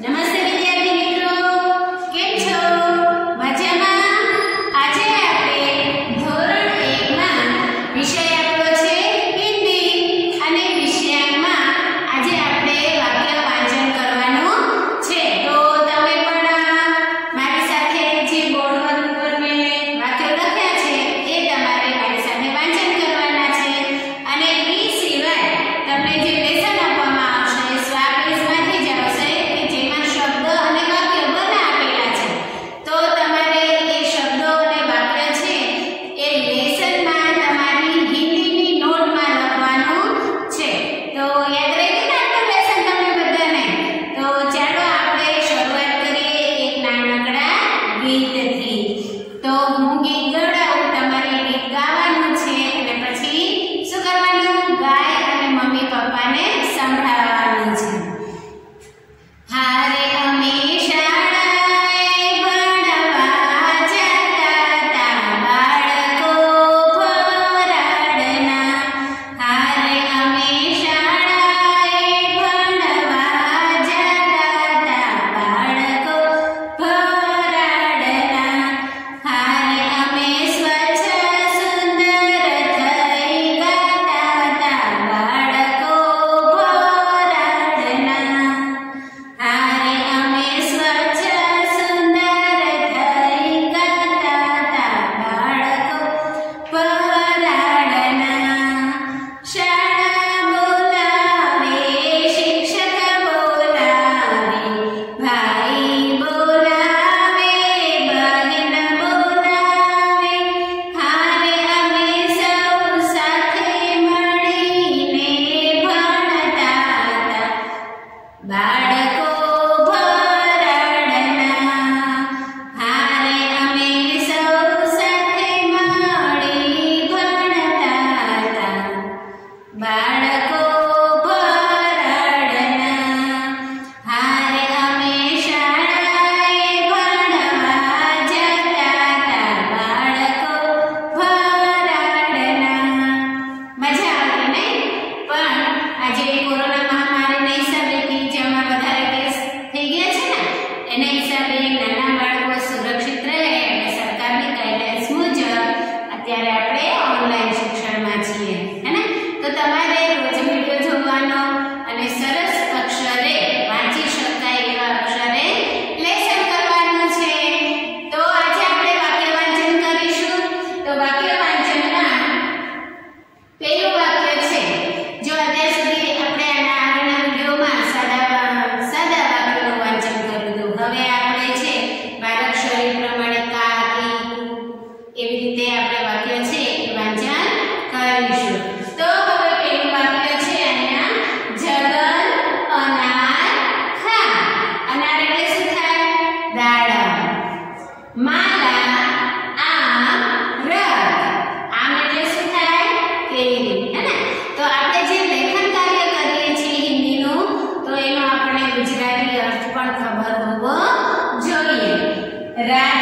Namaste. પપ્પાને આપણે વાક્ય છે, વાંચન કરીશું. તો હવે વાક્ય છે અહીંયા જગન અનાર ખા અનાર એટલે શું થાય? દાડમ. માલા આમ રથ આમ એટલે શું થાય? કેરી. હે તો આપણે જે લેખન કરીએ છીએ હિન્દીનું, તો એનો આપણને ગુજરાતી અર્થ પણ ખબર હોવો જોઈએ. રા